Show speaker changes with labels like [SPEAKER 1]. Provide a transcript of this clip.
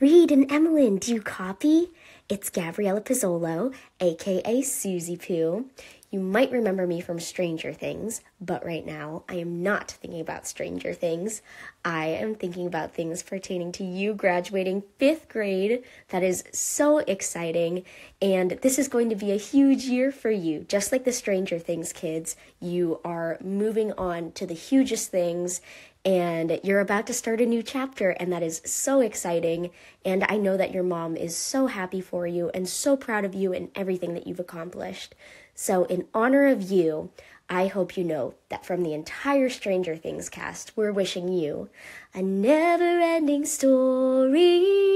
[SPEAKER 1] Reed and Emmeline, do you copy? It's Gabriella Pizzolo, aka Suzie Pooh. You might remember me from Stranger Things, but right now I am not thinking about Stranger Things. I am thinking about things pertaining to you graduating fifth grade. That is so exciting, and this is going to be a huge year for you. Just like the Stranger Things kids, you are moving on to the hugest things, and you're about to start a new chapter, and that is so exciting. And I know that your mom is so happy for you and so proud of you and everything that you've accomplished. So, in honor of you, I hope you know that from the entire Stranger Things cast, we're wishing you a never ending story.